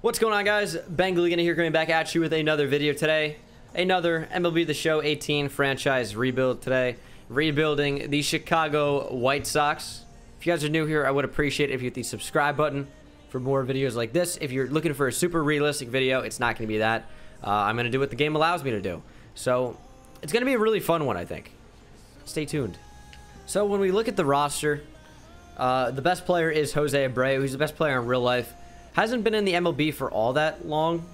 What's going on guys? Bengal again here coming back at you with another video today. Another MLB The Show 18 franchise rebuild today. Rebuilding the Chicago White Sox. If you guys are new here, I would appreciate if you hit the subscribe button for more videos like this. If you're looking for a super realistic video, it's not going to be that. Uh, I'm going to do what the game allows me to do. So, it's going to be a really fun one, I think. Stay tuned. So, when we look at the roster, uh, the best player is Jose Abreu. He's the best player in real life. Hasn't been in the MLB for all that long.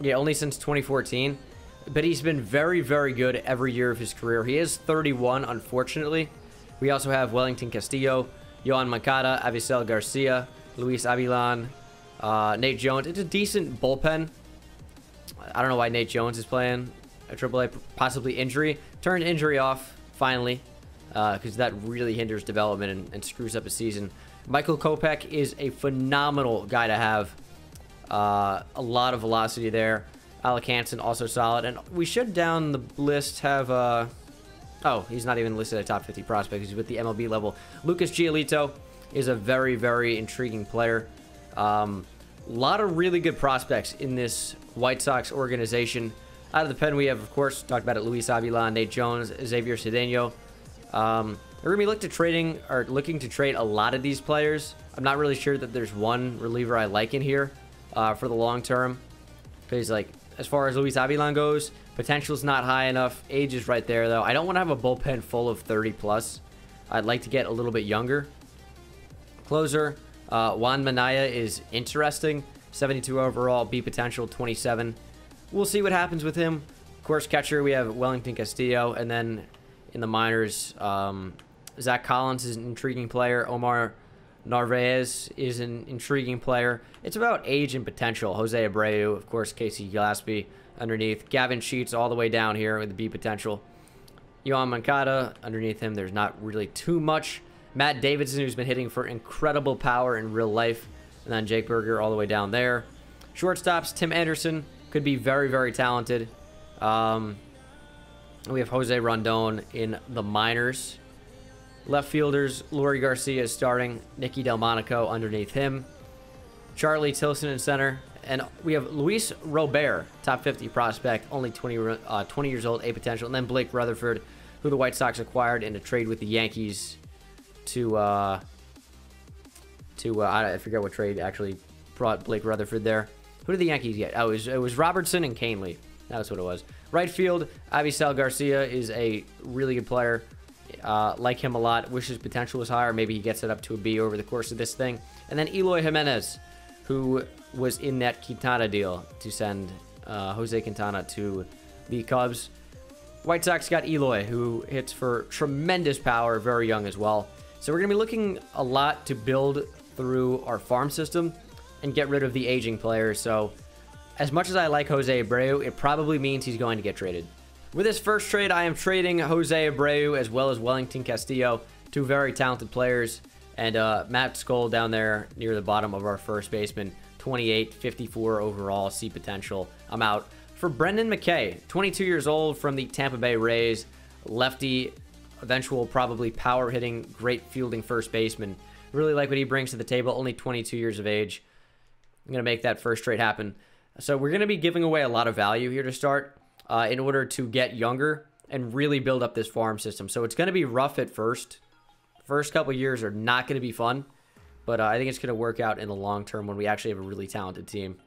Yeah, only since 2014. But he's been very, very good every year of his career. He is 31, unfortunately. We also have Wellington Castillo, Yoan Moncada, Avisail Garcia, Luis Avilan, uh, Nate Jones. It's a decent bullpen. I don't know why Nate Jones is playing a AAA, possibly injury. Turned injury off, finally, because uh, that really hinders development and, and screws up a season. Michael Kopech is a phenomenal guy to have. Uh, a lot of velocity there. Alec Hansen also solid. And we should down the list have... Uh, oh, he's not even listed at top 50 prospect. He's with the MLB level. Lucas Giolito is a very, very intriguing player. A um, lot of really good prospects in this White Sox organization. Out of the pen, we have, of course, talked about it, Luis Avilan, Nate Jones, Xavier Cedeno. Um, we're gonna be look to trading or looking to trade a lot of these players. I'm not really sure that there's one reliever I like in here uh, for the long term. Because like as far as Luis Avilan goes, potential's not high enough. Age is right there though. I don't want to have a bullpen full of 30 plus. I'd like to get a little bit younger. Closer, uh, Juan Minaya is interesting. 72 overall, B potential 27. We'll see what happens with him. Of course, catcher, we have Wellington Castillo. And then in the minors, um, Zach Collins is an intriguing player. Omar Narvaez is an intriguing player. It's about age and potential. Jose Abreu, of course, Casey Gillaspie underneath. Gavin Sheets all the way down here with the B potential. Yoan Moncada, underneath him, there's not really too much. Matt Davidson, who's been hitting for incredible power in real life. And then Jake Burger all the way down there. Shortstops, Tim Anderson could be very, very talented. Um, we have Jose Rondon in the minors. Left fielders, Leury Garcia is starting. Nicky Delmonico underneath him. Charlie Tilson in center. And we have Luis Robert, top 50 prospect, only 20, uh, 20 years old, A potential. And then Blake Rutherford, who the White Sox acquired in a trade with the Yankees to, uh, to uh, I forget what trade actually brought Blake Rutherford there. Who did the Yankees get? Oh, it was, it was Robertson and Kahnle. That's what it was. Right field, Avisail Garcia is a really good player. Uh, like him a lot. Wish his potential was higher. Maybe he gets it up to a B over the course of this thing. And then Eloy Jimenez, who was in that Quintana deal to send uh, Jose Quintana to the Cubs. White Sox got Eloy, who hits for tremendous power, very young as well. So we're going to be looking a lot to build through our farm system and get rid of the aging players. So as much as I like Jose Abreu, it probably means he's going to get traded. With this first trade, I am trading Jose Abreu as well as Wellington Castillo, two very talented players, and uh, Matt Skole down there near the bottom of our first baseman, 28, 54 overall, C potential. I'm out. For Brendan McKay, 22 years old from the Tampa Bay Rays, lefty, eventual probably power hitting, great fielding first baseman. Really like what he brings to the table, only 22 years of age. I'm going to make that first trade happen. So we're going to be giving away a lot of value here to start uh, in order to get younger and really build up this farm system. So it's going to be rough at first. First couple years are not going to be fun, but uh, I think it's going to work out in the long term when we actually have a really talented team.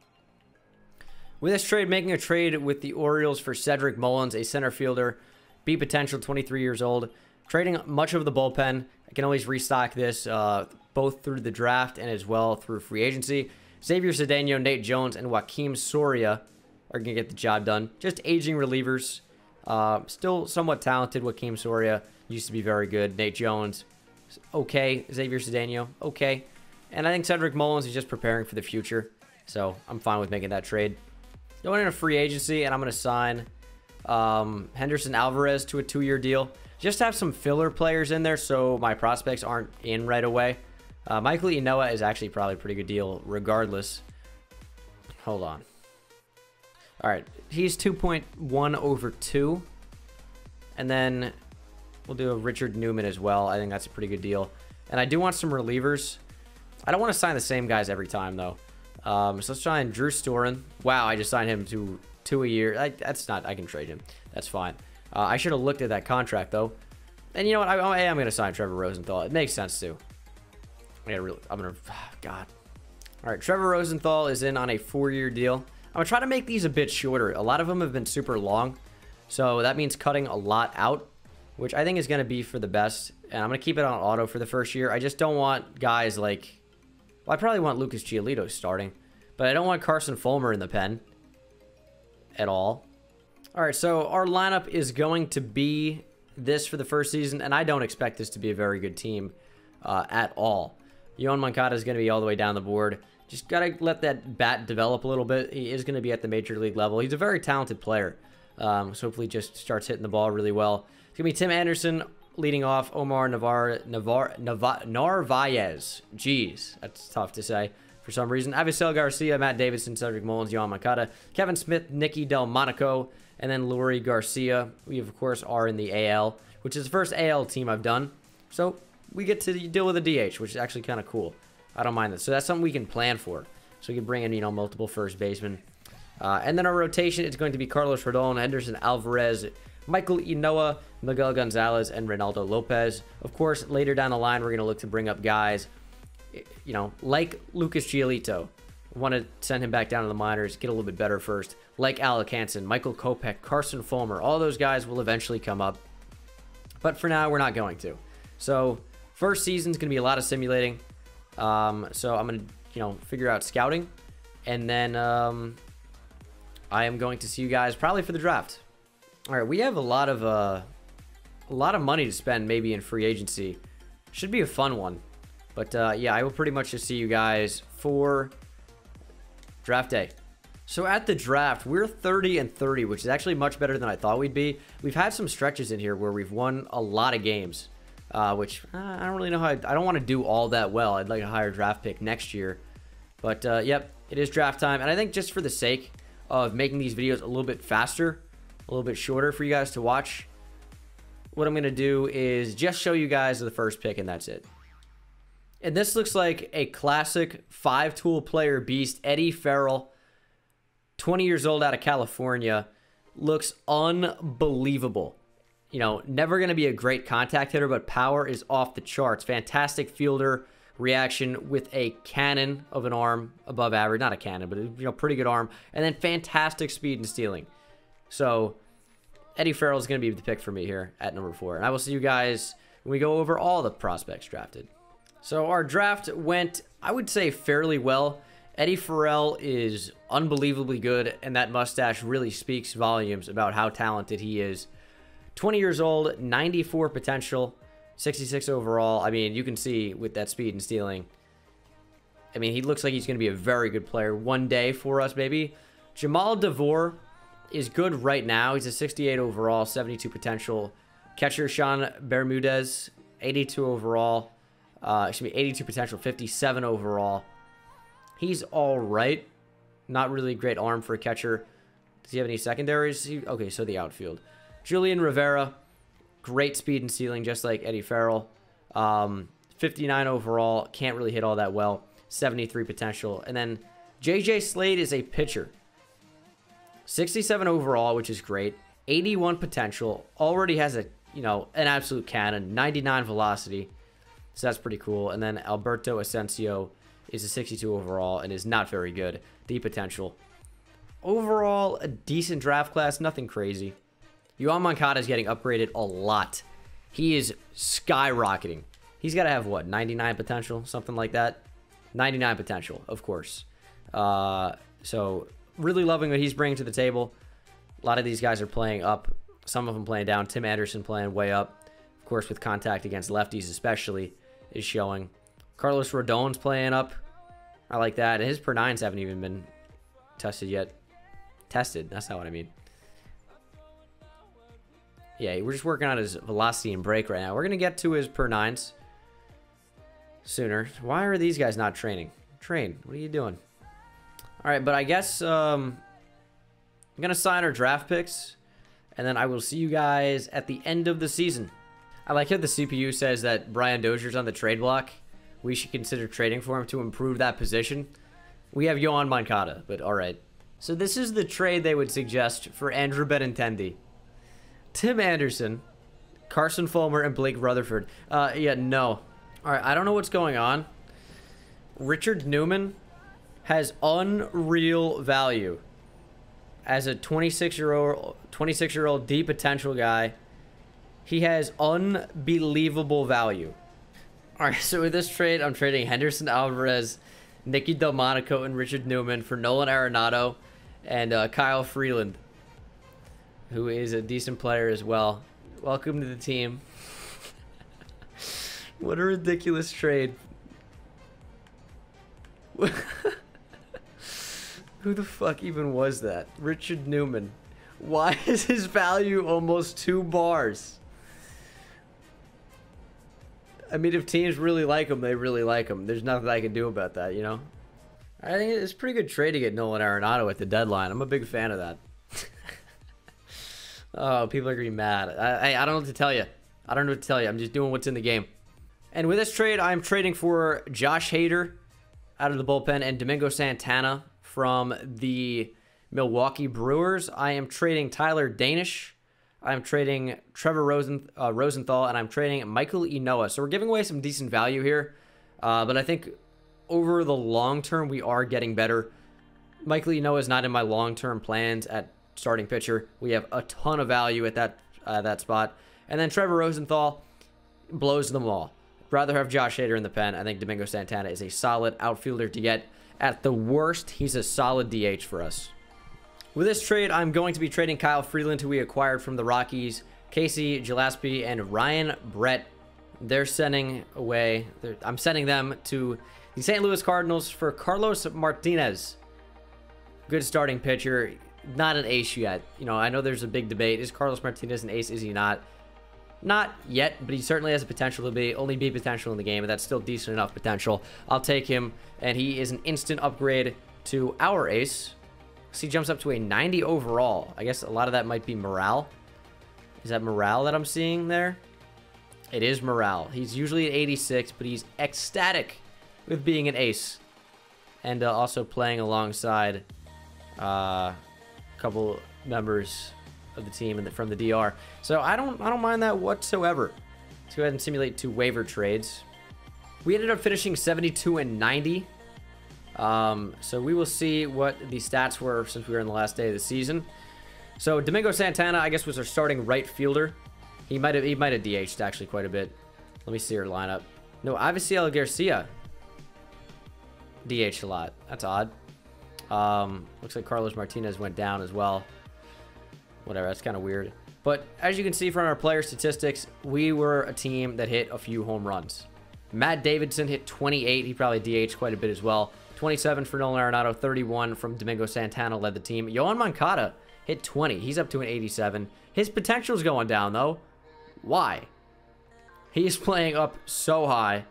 With this trade, making a trade with the Orioles for Cedric Mullins, a center fielder, B potential, 23 years old. Trading much of the bullpen. I can always restock this uh, both through the draft and as well through free agency. Xavier Cedeno, Nate Jones, and Joakim Soria are going to get the job done. Just aging relievers. Uh, still somewhat talented. Joakim Soria used to be very good. Nate Jones, okay. Xavier Cedeno, okay. And I think Cedric Mullins is just preparing for the future. So I'm fine with making that trade. Going into free agency, and I'm going to sign um, Henderson Alvarez to a two-year deal. Just have some filler players in there so my prospects aren't in right away. Uh, Michael Ynoa is actually probably a pretty good deal regardless. Hold on. All right, he's 2.1 over 2. And then we'll do a Richard Newman as well. I think that's a pretty good deal. And I do want some relievers. I don't want to sign the same guys every time, though. Um, so let's try and Drew Storen. Wow, I just signed him to two a year. I, that's not. I can trade him. That's fine. Uh, I should have looked at that contract though. And you know what? I, I am going to sign Trevor Rosenthal. It makes sense too. I gotta really, I'm gonna. Oh, God. All right, Trevor Rosenthal is in on a four-year deal. I'm gonna try to make these a bit shorter. A lot of them have been super long, so that means cutting a lot out, which I think is gonna be for the best. And I'm gonna keep it on auto for the first year. I just don't want guys like. Well, I probably want Lucas Giolito starting, but I don't want Carson Fulmer in the pen at all. All right, so our lineup is going to be this for the first season, and I don't expect this to be a very good team uh, at all. Yoan Moncada is going to be all the way down the board. Just got to let that bat develop a little bit. He is going to be at the major league level. He's a very talented player. Um, so hopefully just starts hitting the ball really well. It's going to be Tim Anderson leading off. Omar Navar, Navar, Navar, Narvaez. Jeez, that's tough to say for some reason. Avisail Garcia, Matt Davidson, Cedric Mullins, Yoan Moncada, Kevin Smith, Nicky Delmonico, and then Leury Garcia. We, of course, are in the AL, which is the first AL team I've done. So we get to deal with a DH, which is actually kind of cool. I don't mind that. So that's something we can plan for. So we can bring in, you know, multiple first basemen. Uh, and then our rotation is going to be Carlos Rodon, Henderson Alvarez, Michael Ynoa, Miguel Gonzalez, and Reynaldo Lopez. Of course, later down the line, we're going to look to bring up guys, you know, like Lucas Giolito. Want to send him back down to the minors, get a little bit better first. Like Alec Hansen, Michael Kopech, Carson Fulmer. All those guys will eventually come up. But for now, we're not going to. So First season's going to be a lot of simulating. Um, so I'm going to, you know, figure out scouting. And then um, I am going to see you guys probably for the draft. All right, we have a lot of uh, a lot of money to spend maybe in free agency. Should be a fun one. But uh, yeah, I will pretty much just see you guys for draft day. So at the draft, we're 30 and 30, which is actually much better than I thought we'd be. We've had some stretches in here where we've won a lot of games uh, which uh, I don't really know how. I, I don't want to do all that well. I'd like a higher draft pick next year. But uh, yep, it is draft time. And I think just for the sake of making these videos a little bit faster, a little bit shorter for you guys to watch, what I'm going to do is just show you guys the first pick, and that's it. And this looks like a classic five-tool player beast, Eddie Farrell, 20 years old out of California. Looks unbelievable you know, never going to be a great contact hitter, but power is off the charts. Fantastic fielder reaction with a cannon of an arm above average. Not a cannon, but you know, pretty good arm. And then fantastic speed and stealing. So Eddie Farrell is going to be the pick for me here at number four. And I will see you guys when we go over all the prospects drafted. So our draft went, I would say, fairly well. Eddie Farrell is unbelievably good, and that mustache really speaks volumes about how talented he is. 20 years old, 94 potential, 66 overall. I mean, you can see with that speed and stealing. I mean, he looks like he's going to be a very good player one day for us, maybe. Jamal DeVore is good right now. He's a 68 overall, 72 potential. Catcher Sean Bermudez, 82 overall. Uh, excuse me, 82 potential, 57 overall. He's all right. Not really great arm for a catcher. Does he have any secondaries? He, okay, so the outfield. Julian Rivera, great speed and ceiling, just like Eddie Farrell. Um, 59 overall, can't really hit all that well. 73 potential. And then JJ Slade is a pitcher. 67 overall, which is great. 81 potential. Already has a, you know, an absolute cannon. 99 velocity. So that's pretty cool. And then Alberto Asensio is a 62 overall and is not very good. The potential. Overall, a decent draft class. Nothing crazy. Yoan Moncada is getting upgraded a lot. He is skyrocketing. He's got to have, what, 99 potential? Something like that? 99 potential, of course. Uh, so, really loving what he's bringing to the table. A lot of these guys are playing up. Some of them playing down. Tim Anderson playing way up. Of course, with contact against lefties especially is showing. Carlos Rodon's playing up. I like that. And his per nines haven't even been tested yet. Tested. That's not what I mean. Yeah, we're just working on his velocity and break right now. We're going to get to his per nines sooner. Why are these guys not training? Train. What are you doing? All right, but I guess um, I'm going to sign our draft picks, and then I will see you guys at the end of the season. I like how the CPU says that Brian Dozier's on the trade block. We should consider trading for him to improve that position. We have Yoan Moncada, but all right. So this is the trade they would suggest for Andrew Benintendi. Tim Anderson, Carson Fulmer, and Blake Rutherford. Uh, yeah, no. All right, I don't know what's going on. Richard Newman has unreal value as a 26 year old 26 year old deep potential guy. He has unbelievable value. All right, so with this trade, I'm trading Henderson Alvarez, Nicky Delmonico, and Richard Newman for Nolan Arenado and uh, Kyle Freeland, who is a decent player as well. Welcome to the team. what a ridiculous trade. Who the fuck even was that? Richard Newman. Why is his value almost two bars? I mean, if teams really like him, they really like him. There's nothing I can do about that, you know? I think it's a pretty good trade to get Nolan Arenado at the deadline. I'm a big fan of that. Oh, people are be mad. I, I, I don't know what to tell you. I don't know what to tell you. I'm just doing what's in the game. And with this trade, I'm trading for Josh Hader out of the bullpen and Domingo Santana from the Milwaukee Brewers. I am trading Tyler Danish. I'm trading Trevor Rosen, uh, Rosenthal, and I'm trading Michael Ynoa. So we're giving away some decent value here. Uh, but I think over the long term, we are getting better. Michael Ynoa is not in my long-term plans at starting pitcher. We have a ton of value at that uh, that spot. And then Trevor Rosenthal blows them all. Rather have Josh Hader in the pen. I think Domingo Santana is a solid outfielder to get. At the worst, he's a solid DH for us. With this trade, I'm going to be trading Kyle Freeland, who we acquired from the Rockies, Casey Gillaspie, and Ryan Brett. They're sending away, they're, I'm sending them to the St. Louis Cardinals for Carlos Martinez. Good starting pitcher, not an ace yet. You know, I know there's a big debate. Is Carlos Martinez an ace? Is he not? Not yet, but he certainly has a potential to be. Only be potential in the game, and that's still decent enough potential. I'll take him, and he is an instant upgrade to our ace. So he jumps up to a 90 overall. I guess a lot of that might be morale. Is that morale that I'm seeing there? It is morale. He's usually at 86, but he's ecstatic with being an ace. And uh, also playing alongside uh, couple members of the team and from the DR. So I don't I don't mind that whatsoever. Let's go ahead and simulate two waiver trades. We ended up finishing 72 and 90. Um, so we will see what the stats were since we were in the last day of the season. So Domingo Santana, I guess, was our starting right fielder. He might have he might have DH'd actually quite a bit. Let me see her lineup. No, Avisail Garcia DH a lot. That's odd. Um, looks like Carlos Martinez went down as well. Whatever, that's kind of weird. But as you can see from our player statistics, we were a team that hit a few home runs. Matt Davidson hit 28. He probably DH quite a bit as well. 27 for Nolan Arenado, 31 from Domingo Santana led the team. Yoan Moncada hit 20. He's up to an 87. His potential's going down, though. Why? He's playing up so high.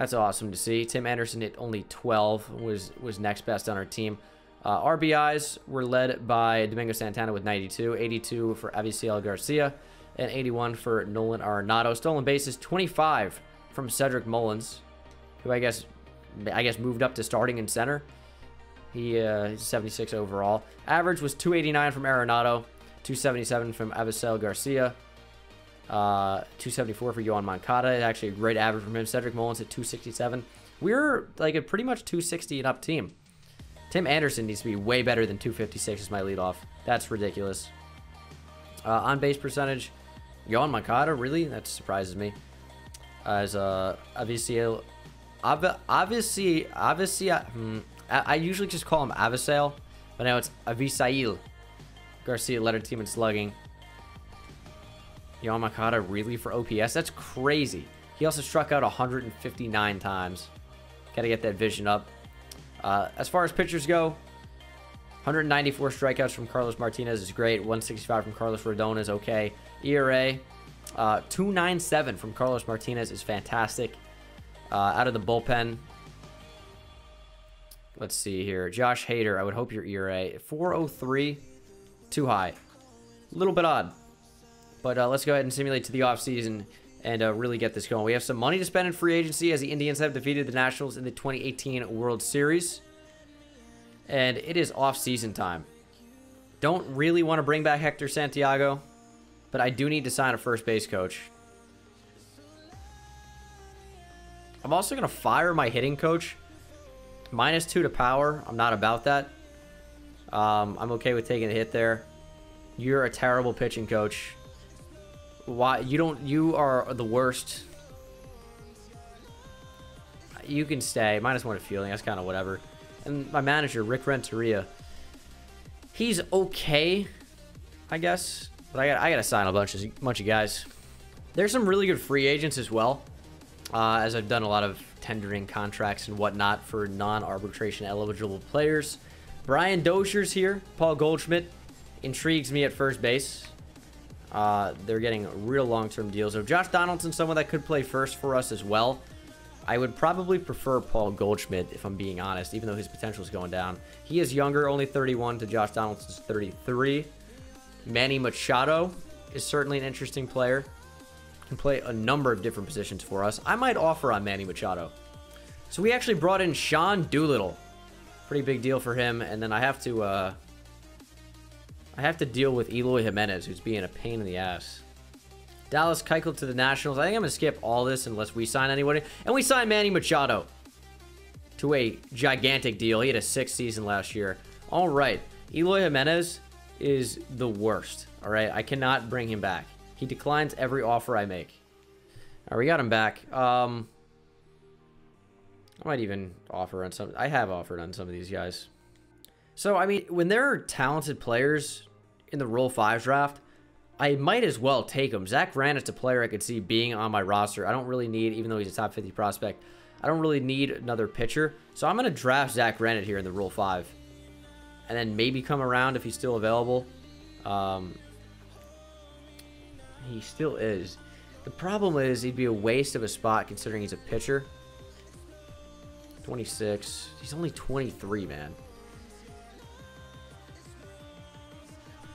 That's awesome to see. Tim Anderson hit only 12, was, was next best on our team. Uh, RBIs were led by Domingo Santana with 92, 82 for Avisail Garcia, and 81 for Nolan Arenado. Stolen bases, 25 from Cedric Mullins, who I guess I guess moved up to starting in center. He uh, 76 overall. Average was 289 from Arenado, 277 from Avisail Garcia, uh, 274 for Yoan Moncada. It's actually, a great average from him. Cedric Mullins at 267. We're like a pretty much 260 and up team. Tim Anderson needs to be way better than 256 as my leadoff. That's ridiculous. Uh, on base percentage, Yoan Moncada, really? That surprises me. As uh, Avisail, obviously, obviously, hmm, I, I usually just call him Avisail, but now it's Avisail. Garcia led our team in slugging. Moncada really for OPS? That's crazy. He also struck out 159 times. Got to get that vision up. Uh, as far as pitchers go, 194 strikeouts from Carlos Martinez is great. 165 from Carlos Rodon is okay. ERA, uh, 297 from Carlos Martinez is fantastic. Uh, out of the bullpen, let's see here. Josh Hader, I would hope your ERA. 403, too high. A little bit odd. But uh, let's go ahead and simulate to the offseason and uh, really get this going. We have some money to spend in free agency as the Indians have defeated the Nationals in the 2018 World Series. and it is off-season time. Don't really want to bring back Hector Santiago, but I do need to sign a first base coach. I'm also going to fire my hitting coach. Minus two to power. I'm not about that. Um, I'm okay with taking a hit there. You're a terrible pitching coach. Why you don't? You are the worst. You can stay. Minus one to. That's kind of whatever. And my manager, Rick Renteria. He's okay, I guess. But I got I got to sign a bunch of bunch of guys. There's some really good free agents as well. Uh, as I've done a lot of tendering contracts and whatnot for non-arbitration eligible players. Brian Dozier's here. Paul Goldschmidt intrigues me at first base. Uh, they're getting real long-term deals. So Josh Donaldson, someone that could play first for us as well. I would probably prefer Paul Goldschmidt, if I'm being honest, even though his potential is going down. He is younger, only 31 to Josh Donaldson's 33. Manny Machado is certainly an interesting player. Can play a number of different positions for us. I might offer on Manny Machado. So we actually brought in Sean Doolittle. Pretty big deal for him. And then I have to, uh, I have to deal with Eloy Jimenez, who's being a pain in the ass. Dallas Keuchel to the Nationals. I think I'm going to skip all this unless we sign anybody. And we signed Manny Machado to a gigantic deal. He had a sixth season last year. All right. Eloy Jimenez is the worst. All right. I cannot bring him back. He declines every offer I make. All right, we got him back. Um, I might even offer on some. I have offered on some of these guys. So, I mean, when there are talented players in the Rule 5 draft, I might as well take him. Zach Granite's a player I could see being on my roster. I don't really need, even though he's a top 50 prospect, I don't really need another pitcher. So I'm going to draft Zach Granite here in the Rule 5. And then maybe come around if he's still available. Um, he still is. The problem is he'd be a waste of a spot considering he's a pitcher. 26. He's only 23, man.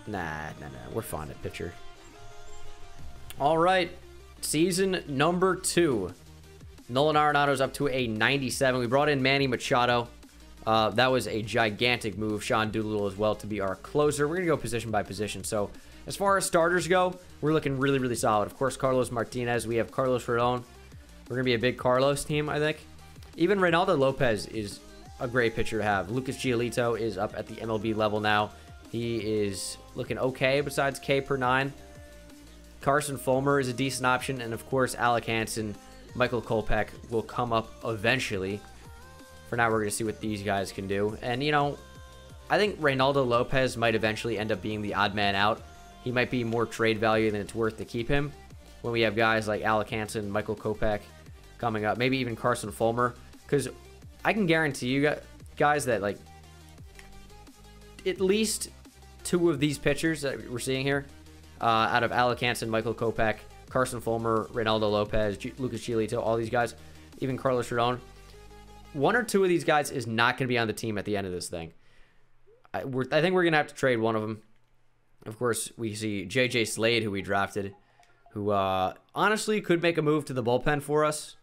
Nah, nah, nah. We're fine at pitcher. All right. Season number two. Nolan Arenado's up to a 97. We brought in Manny Machado. Uh, that was a gigantic move. Sean Doolittle as well to be our closer. We're going to go position by position. So as far as starters go, we're looking really, really solid. Of course, Carlos Martinez. We have Carlos Rodon. We're going to be a big Carlos team, I think. Even Reynaldo Lopez is a great pitcher to have. Lucas Giolito is up at the MLB level now. He is looking okay besides K per 9. Carson Fulmer is a decent option. And of course, Alec Hansen, Michael Kopech will come up eventually. For now, we're going to see what these guys can do. And, you know, I think Reynaldo Lopez might eventually end up being the odd man out. He might be more trade value than it's worth to keep him. When we have guys like Alec Hansen, Michael Kopech coming up, maybe even Carson Fulmer. Because I can guarantee you guys that, like, at least two of these pitchers that we're seeing here, uh, out of Alec Hansen, Michael Kopech, Carson Fulmer, Reynaldo Lopez, G Lucas Giolito, all these guys, even Carlos Rodon, one or two of these guys is not going to be on the team at the end of this thing. I, I think we're going to have to trade one of them. Of course, we see J.J. Slade, who we drafted, who uh, honestly could make a move to the bullpen for us.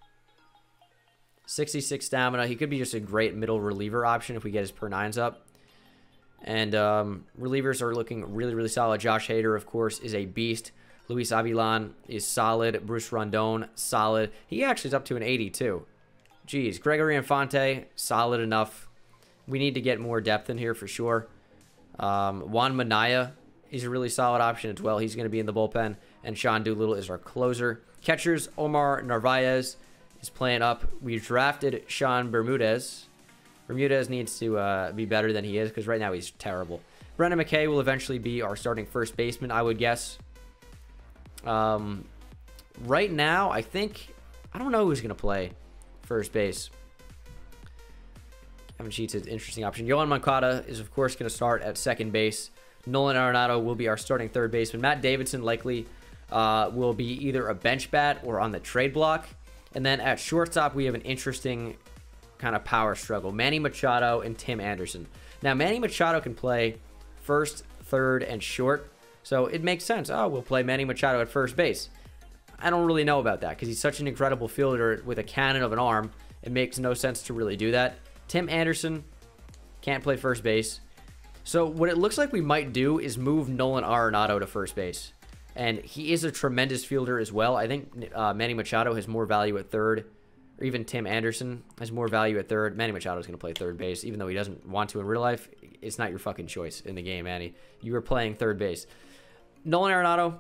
66 stamina. He could be just a great middle reliever option if we get his per nines up. And um, relievers are looking really, really solid. Josh Hader, of course, is a beast. Luis Avilan is solid. Bruce Rondon, solid. He actually is up to an 82. Geez, Gregory Infante, solid enough. We need to get more depth in here for sure. Um, Juan Minaya is a really solid option as well. He's going to be in the bullpen. And Sean Doolittle is our closer. Catchers, Omar Narvaez is playing up. We drafted Sean Bermudez. Bermudez needs to uh, be better than he is because right now he's terrible. Brendan McKay will eventually be our starting first baseman, I would guess. Um, right now, I think... I don't know who's going to play first base. Gavin Sheets is an interesting option. Yoan Moncada is, of course, going to start at second base. Nolan Arenado will be our starting third baseman. Matt Davidson likely uh, will be either a bench bat or on the trade block. And then at shortstop, we have an interesting kind of power struggle. Manny Machado and Tim Anderson. Now, Manny Machado can play first, third, and short. So it makes sense. Oh, we'll play Manny Machado at first base. I don't really know about that because he's such an incredible fielder with a cannon of an arm. It makes no sense to really do that. Tim Anderson, Can't play first base. So what it looks like we might do is move Nolan Arenado to first base. And he is a tremendous fielder as well. I think uh, Manny Machado has more value at third. Or even Tim Anderson has more value at third. Manny Machado is going to play third base, even though he doesn't want to in real life. It's not your fucking choice in the game, Manny. You are playing third base. Nolan Arenado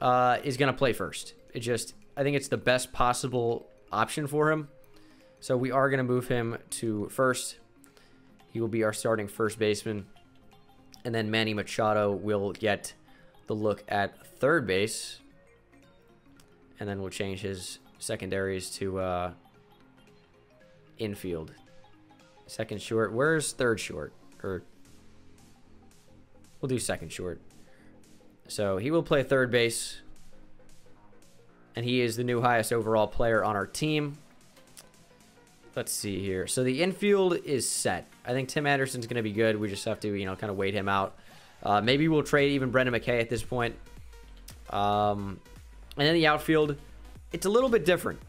uh, is going to play first. It just, I think it's the best possible option for him. So we are going to move him to first. He will be our starting first baseman. And then Manny Machado will get the look at third base. And then we'll change his secondaries to uh, infield. Second short. Where's third short? Or we'll do second short. So he will play third base. And he is the new highest overall player on our team. Let's see here. So the infield is set. I think Tim Anderson's going to be good. We just have to, you know, kind of wait him out. Uh, maybe we'll trade even Brendan McKay at this point. Um, and then the outfield, it's a little bit different.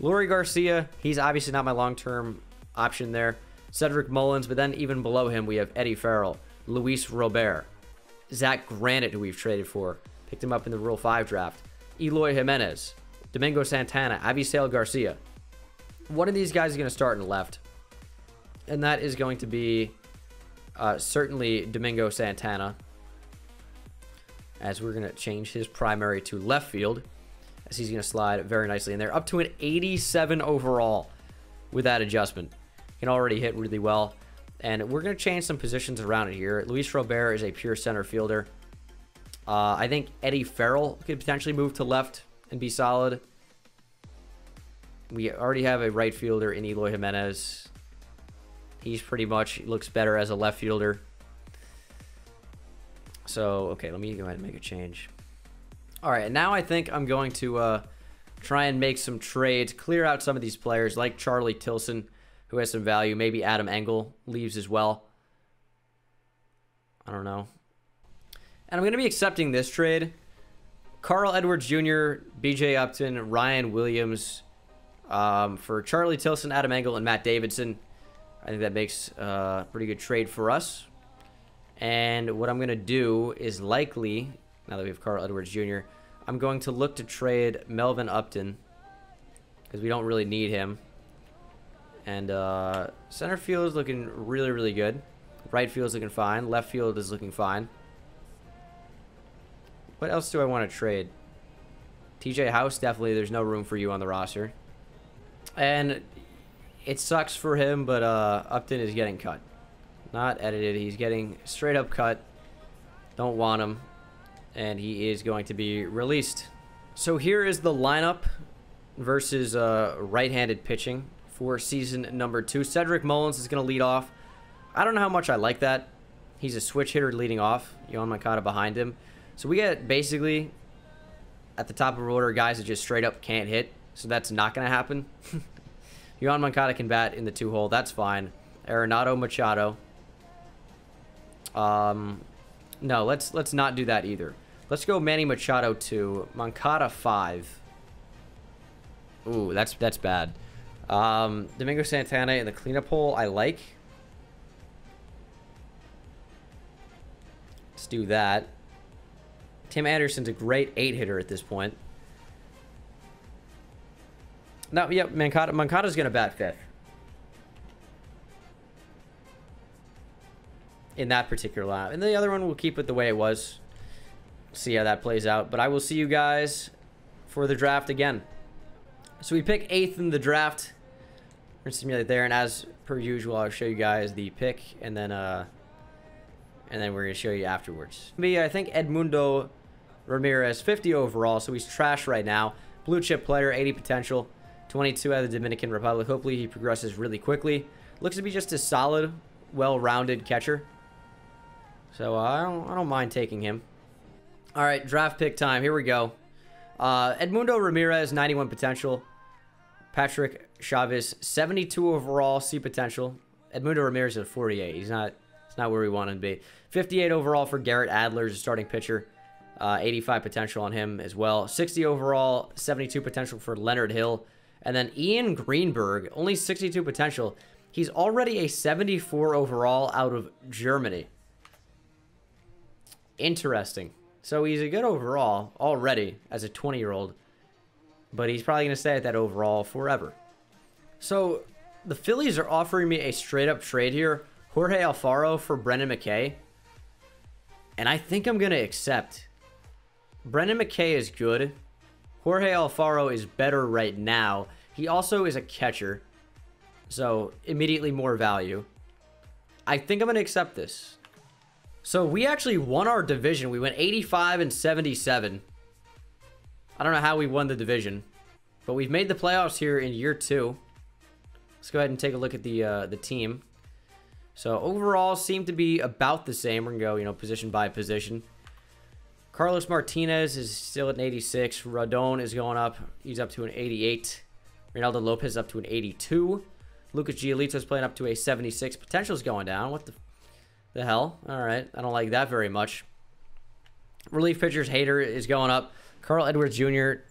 Leury Garcia, he's obviously not my long-term option there. Cedric Mullins, but then even below him, we have Eddie Farrell, Luis Robert, Zach Granite, who we've traded for. Picked him up in the Rule 5 draft. Eloy Jimenez, Domingo Santana, Avisail Garcia. One of these guys is going to start in the left. And that is going to be uh, certainly Domingo Santana. As we're going to change his primary to left field. As he's going to slide very nicely in there. Up to an 87 overall with that adjustment. Can already hit really well. And we're going to change some positions around it here. Luis Robert is a pure center fielder. Uh, I think Eddie Farrell could potentially move to left and be solid. We already have a right fielder in Eloy Jimenez. He's pretty much looks better as a left fielder. So, okay, let me go ahead and make a change. All right, now I think I'm going to uh, try and make some trades, clear out some of these players like Charlie Tilson, who has some value. Maybe Adam Engel leaves as well. I don't know. And I'm going to be accepting this trade. Carl Edwards Jr., BJ Upton, Ryan Williams um, for Charlie Tilson, Adam Engel, and Matt Davidson. I think that makes a pretty good trade for us. And what I'm going to do is likely, now that we have Carl Edwards Jr., I'm going to look to trade Melvin Upton because we don't really need him. And uh, center field is looking really, really good. Right field is looking fine. Left field is looking fine. What else do I want to trade? TJ House, definitely there's no room for you on the roster. And it sucks for him, but uh, Upton is getting cut. Not edited. He's getting straight up cut. Don't want him. And he is going to be released. So here is the lineup versus uh, right-handed pitching for season number two. Cedric Mullins is going to lead off. I don't know how much I like that. He's a switch hitter leading off. Yoan Moncada behind him. So we get basically at the top of the order guys that just straight up can't hit. So that's not going to happen. Yoan Moncada can bat in the two hole. That's fine. Arenado Machado. Um, no, let's let's not do that either. Let's go Manny Machado two, Moncada five. Ooh, that's that's bad. Um, Domingo Santana in the cleanup hole, I like. Let's do that. Tim Anderson's a great eight hitter at this point. No, yeah, Moncada, Moncada's to bat fifth. In that particular lap. And the other one, we'll keep it the way it was. See how that plays out. But I will see you guys for the draft again. So we pick eighth in the draft. We're simulate there. And as per usual, I'll show you guys the pick. And then, uh, and then we're to show you afterwards. Me, I think Edmundo Ramirez, 50 overall, so he's trash right now. Blue chip player, 80 potential, 22 out of the Dominican Republic. Hopefully he progresses really quickly. Looks to be just a solid, well-rounded catcher. So uh, I, don't, I don't mind taking him. All right, draft pick time. Here we go. Uh, Edmundo Ramirez, 91 potential. Patrick Chavez, 72 overall, C potential. Edmundo Ramirez at 48. He's not, it's not where we want him to be. 58 overall for Garrett Adler a starting pitcher. Uh, 85 potential on him as well. 60 overall, 72 potential for Leonard Hill. And then Ian Greenberg, only 62 potential. He's already a 74 overall out of Germany. Interesting. So he's a good overall already as a 20 year old, but he's probably going to stay at that overall forever. So the Phillies are offering me a straight up trade here Jorge Alfaro for Brendan McKay. And I think I'm going to accept. Brendan McKay is good. Jorge Alfaro is better right now. He also is a catcher. So immediately more value. I think I'm going to accept this. So we actually won our division. We went 85 and 77. I don't know how we won the division. But we've made the playoffs here in year two. Let's go ahead and take a look at the uh, the team. So overall, seem to be about the same. We're to go, you know, position by position. Carlos Martinez is still at an 86. Rodon is going up. He's up to an 88. Reynaldo Lopez up to an 82. Lucas Giolito is playing up to a 76. Potential's going down. What the, the hell? All right. I don't like that very much. Relief pitchers Hader is going up. Carl Edwards Jr.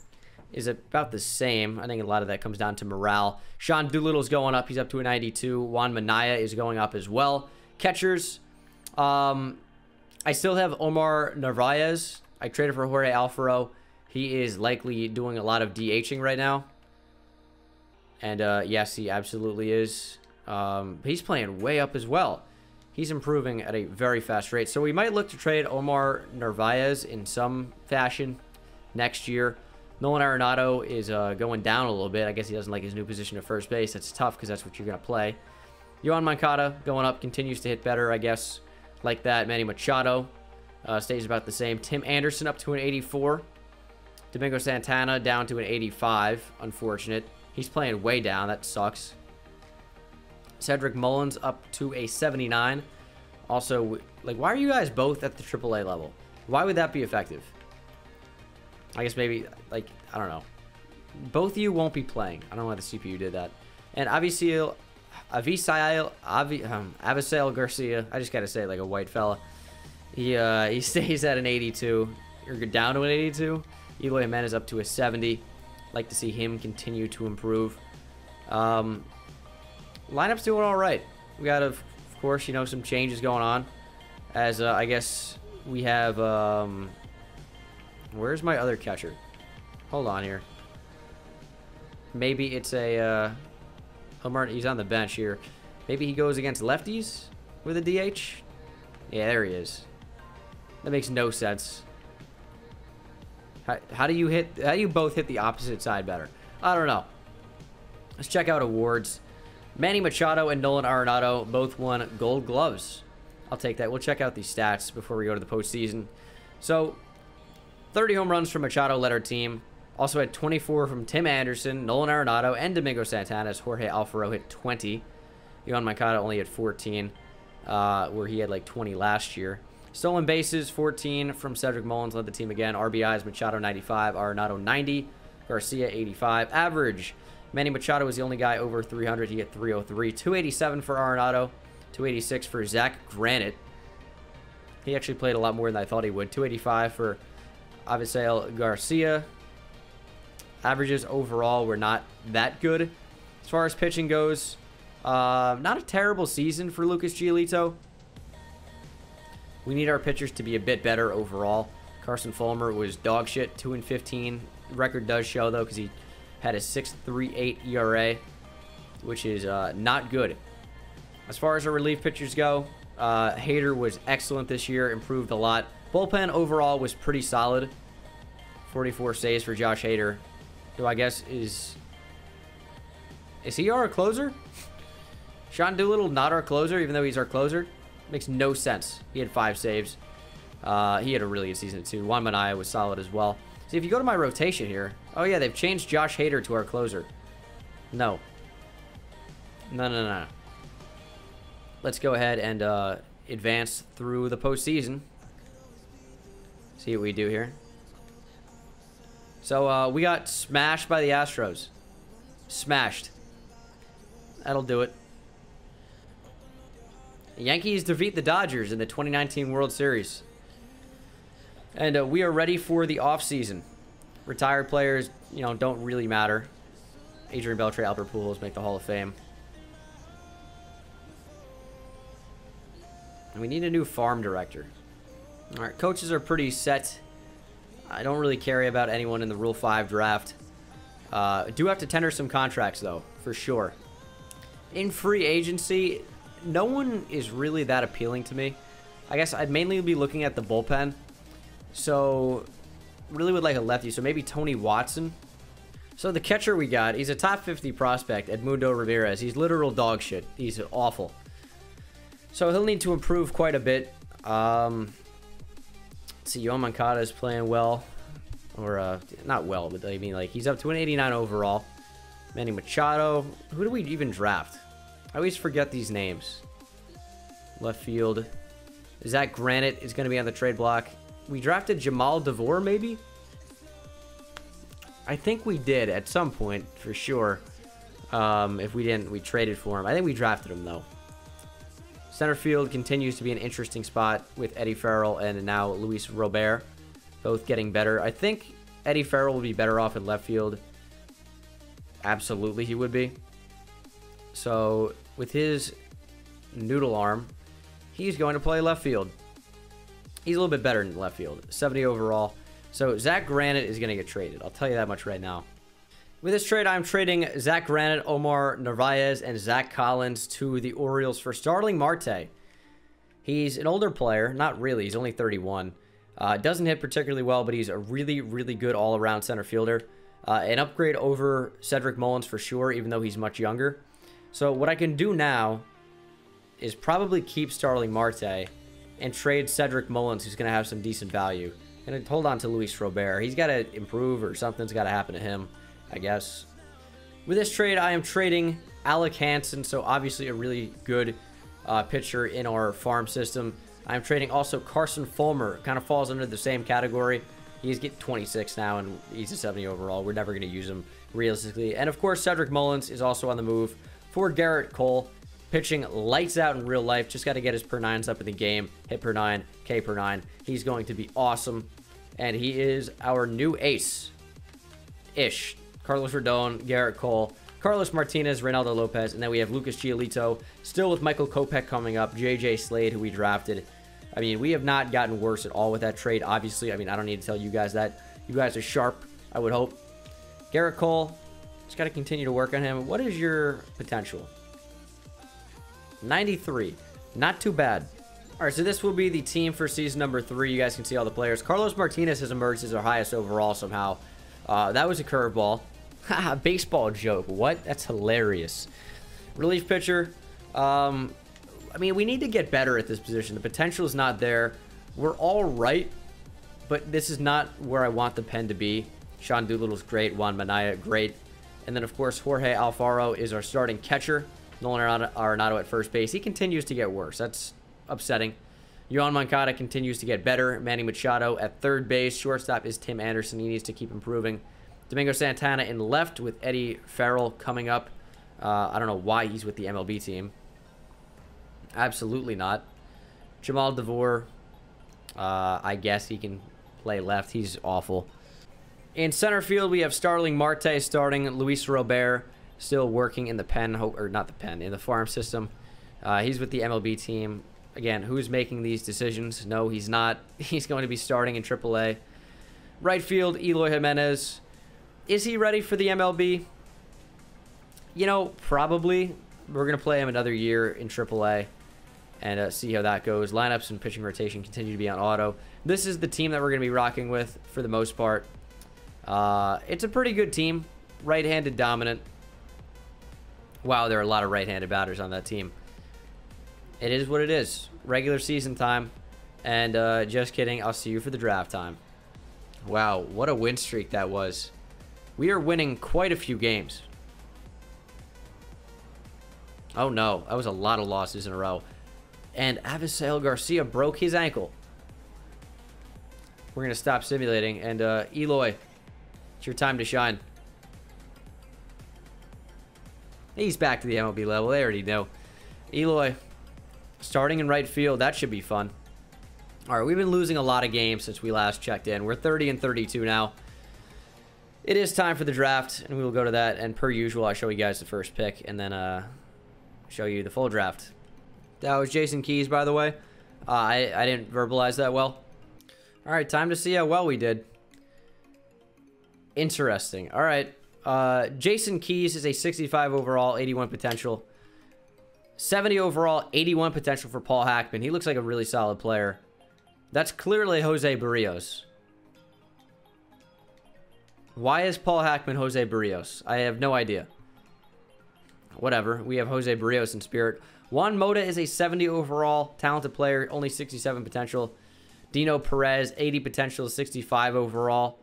is about the same. I think a lot of that comes down to morale. Sean Doolittle's going up. He's up to a 92. Juan Minaya is going up as well. Catchers. Um, I still have Omar Narvaez. I traded for Jorge Alfaro. He is likely doing a lot of DHing right now. And uh, yes, he absolutely is. Um, he's playing way up as well. He's improving at a very fast rate. So we might look to trade Omar Narvaez in some fashion next year. Nolan Arenado is uh, going down a little bit. I guess he doesn't like his new position at first base. That's tough because that's what you're going to play. Yoan Moncada going up, continues to hit better, I guess, like that. Manny Machado uh, stays about the same. Tim Anderson up to an 84. Domingo Santana down to an 85. Unfortunate. He's playing way down. That sucks. Cedric Mullins up to a 79. Also, like, why are you guys both at the AAA level? Why would that be effective? I guess maybe, like, I don't know. Both of you won't be playing. I don't know why the CPU did that. And Avisail, Avisail, Avi, um, Garcia, I just gotta say like a white fella. He, uh, he stays at an 82. Or down to an 82. Eloy Jimenez up to a 70 like to see him continue to improve. Um, lineup's doing all right. We got, of course, you know, some changes going on. As uh, I guess we have. Um, where's my other catcher? Hold on here. Maybe it's a. Uh, Omar, he's on the bench here. Maybe he goes against lefties with a DH. Yeah, there he is. That makes no sense. How, how do you hit? How do you both hit the opposite side better? I don't know. Let's check out awards. Manny Machado and Nolan Arenado both won Gold Gloves. I'll take that. We'll check out these stats before we go to the postseason. So, 30 home runs from Machado led our team. Also had 24 from Tim Anderson, Nolan Arenado, and Domingo Santana as Jorge Alfaro hit 20. Yoan Moncada only had 14, uh, where he had like 20 last year. Stolen bases, 14 from Cedric Mullins, led the team again. RBIs, Machado 95, Arenado 90, Garcia 85. Average, Manny Machado was the only guy over 300. He hit 303. 287 for Arenado, 286 for Zach Granite. He actually played a lot more than I thought he would. 285 for Avisail Garcia. Averages overall were not that good. As far as pitching goes, uh, not a terrible season for Lucas Giolito. We need our pitchers to be a bit better overall. Carson Fulmer was dog shit, 2 and 15. Record does show though because he had a 6.38 ERA, which is uh, not good. As far as our relief pitchers go, uh, Hader was excellent this year, improved a lot. Bullpen overall was pretty solid. 44 saves for Josh Hader, who I guess is is he our closer? Sean Doolittle not our closer, even though he's our closer. Makes no sense. He had five saves. Uh, he had a really good season, too. Juan Minaya was solid as well. See, if you go to my rotation here... Oh, yeah, they've changed Josh Hader to our closer. No. No, no, no. Let's go ahead and uh, advance through the postseason. See what we do here. So, uh, we got smashed by the Astros. Smashed. That'll do it. Yankees defeat the Dodgers in the 2019 World Series. And uh, we are ready for the offseason. Retired players, you know, don't really matter. Adrian Beltre, Albert Pujols make the Hall of Fame. And we need a new farm director. Alright, coaches are pretty set. I don't really care about anyone in the Rule 5 draft. Uh, do have to tender some contracts, though, for sure. In free agency, no one is really that appealing to me. I guess I'd mainly be looking at the bullpen. So, really would like a lefty. So maybe Tony Watson. So the catcher we got, he's a top 50 prospect, Edmundo Ramirez. He's literal dog shit. He's awful. So he'll need to improve quite a bit. Um, see, Yoan Moncada is playing well. Or, uh, not well, but I mean, like, he's up to an 89 overall. Manny Machado. Who do we even draft? I always forget these names. Left field. Zach Granite is going to be on the trade block. We drafted Jamal DeVore, maybe? I think we did at some point, for sure. Um, if we didn't, we traded for him. I think we drafted him, though. Center field continues to be an interesting spot with Eddie Farrell and now Luis Robert. Both getting better. I think Eddie Farrell will be better off in left field. Absolutely, he would be. So, with his noodle arm, he's going to play left field. He's a little bit better in left field. 70 overall. So Zach Granite is going to get traded. I'll tell you that much right now. With this trade, I'm trading Zach Granite, Omar Narvaez, and Zach Collins to the Orioles for Starling Marte. He's an older player. Not really. He's only 31. Uh, doesn't hit particularly well, but he's a really, really good all-around center fielder. Uh, an upgrade over Cedric Mullins for sure, even though he's much younger. So what I can do now is probably keep Starling Marte and trade Cedric Mullins, who's going to have some decent value. And hold on to Luis Robert. He's got to improve or something's got to happen to him, I guess. With this trade, I am trading Alec Hansen, so obviously a really good uh, pitcher in our farm system. I'm trading also Carson Fulmer, kind of falls under the same category. He's getting 26 now, and he's a 70 overall. We're never going to use him realistically. And of course, Cedric Mullins is also on the move for Gerrit Cole pitching lights out in real life. Just got to get his per nines up in the game. Hit per nine, K per nine. He's going to be awesome. And he is our new ace. Ish. Carlos Rodon, Gerrit Cole, Carlos Martinez, Reynaldo Lopez, and then we have Lucas Giolito, still with Michael Kopech coming up, JJ Slade, who we drafted. I mean, we have not gotten worse at all with that trade, obviously. I mean, I don't need to tell you guys that. You guys are sharp, I would hope. Gerrit Cole, just got to continue to work on him. What is your potential? 93. Not too bad. All right, so this will be the team for season number three. You guys can see all the players. Carlos Martinez has emerged as our highest overall somehow. Uh, that was a curveball. Baseball joke. What? That's hilarious. Relief pitcher. Um, I mean, we need to get better at this position. The potential is not there. We're all right, but this is not where I want the pen to be. Sean Doolittle's great. Juan Minaya, great. And then, of course, Jorge Alfaro is our starting catcher. Nolan Arenado at first base. He continues to get worse. That's upsetting. Yoan Moncada continues to get better. Manny Machado at third base. Shortstop is Tim Anderson. He needs to keep improving. Domingo Santana in left with Eddie Farrell coming up. Uh, I don't know why he's with the MLB team. Absolutely not. Jamal DeVore, uh, I guess he can play left. He's awful. In center field, we have Starling Marte starting, Luis Robert still working in the pen, or not the pen, in the farm system. Uh, he's with the MLB team. Again, who's making these decisions? No, he's not. He's going to be starting in AAA. Right field, Eloy Jimenez. Is he ready for the MLB? You know, probably. We're going to play him another year in AAA and uh, see how that goes. Lineups and pitching rotation continue to be on auto. This is the team that we're going to be rocking with for the most part. Uh, it's a pretty good team. Right-handed dominant. Wow, there are a lot of right-handed batters on that team. It is what it is. Regular season time. And uh, just kidding, I'll see you for the draft time. Wow, what a win streak that was. We are winning quite a few games. Oh no, that was a lot of losses in a row. And Avisail Garcia broke his ankle. We're going to stop simulating. And uh, Eloy, it's your time to shine. He's back to the MLB level. They already know. Eloy, starting in right field. That should be fun. All right, we've been losing a lot of games since we last checked in. We're 30 and 32 now. It is time for the draft, and we will go to that. And per usual, I'll show you guys the first pick, and then uh, show you the full draft. That was Jason Keys, by the way. Uh, I, I didn't verbalize that well. All right, time to see how well we did. Interesting. All right. Uh, Jason Keys is a 65 overall, 81 potential. 70 overall, 81 potential for Paul Hackman. He looks like a really solid player. That's clearly Jose Berrios. Why is Paul Hackman Jose Berrios? I have no idea. Whatever. We have Jose Berrios in spirit. Juan Mota is a 70 overall, talented player, only 67 potential. Dino Perez, 80 potential, 65 overall,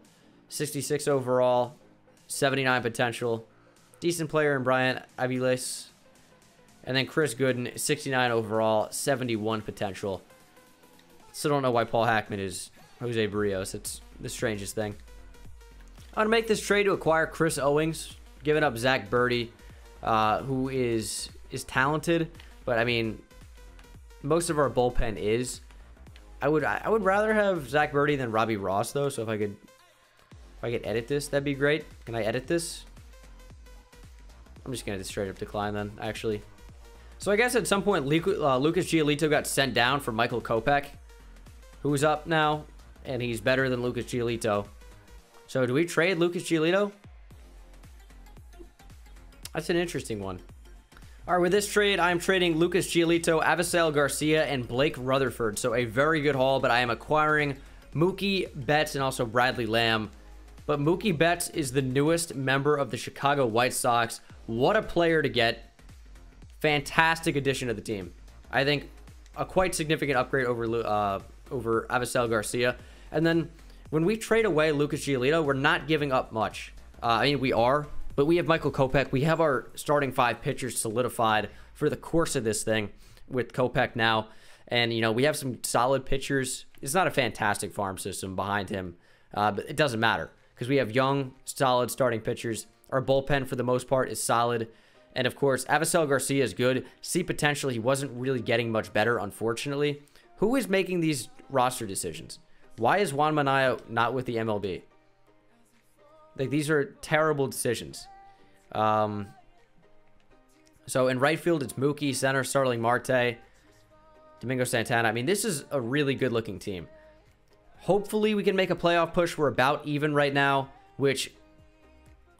66 overall, 79 potential. Decent player in Brian Aviles. And then Chris Gooden, 69 overall, 71 potential. Still don't know why Paul Hackman is Jose Berrios. It's the strangest thing. I'm going to make this trade to acquire Chris Owings, giving up Zack Burdi, uh, who is is talented, but I mean, most of our bullpen is. I would I would rather have Zack Burdi than Robbie Ross though. So if I could if I could edit this, that'd be great. Can I edit this? I'm just gonna straight up decline then. Actually, so I guess at some point uh, Lucas Giolito got sent down for Michael Kopech, who's up now, and he's better than Lucas Giolito. So do we trade Lucas Giolito? That's an interesting one. All right, with this trade, I'm trading Lucas Giolito, Avisail Garcia, and Blake Rutherford. So a very good haul, but I am acquiring Mookie Betts and also Bradley Lamb. But Mookie Betts is the newest member of the Chicago White Sox. What a player to get. Fantastic addition to the team. I think a quite significant upgrade over uh, over Avisail Garcia. And then when we trade away Lucas Giolito, we're not giving up much. Uh, I mean, we are, but we have Michael Kopech. We have our starting five pitchers solidified for the course of this thing with Kopech now. And, you know, we have some solid pitchers. It's not a fantastic farm system behind him, uh, but it doesn't matter because we have young, solid starting pitchers. Our bullpen, for the most part, is solid. And of course, Avisail Garcia is good. See potential. He wasn't really getting much better, unfortunately. Who is making these roster decisions? Why is Juan Minaya not with the MLB? Like these are terrible decisions. Um, so in right field, it's Mookie, center Starling Marte, Domingo Santana. I mean, this is a really good looking team. Hopefully, we can make a playoff push. We're about even right now, which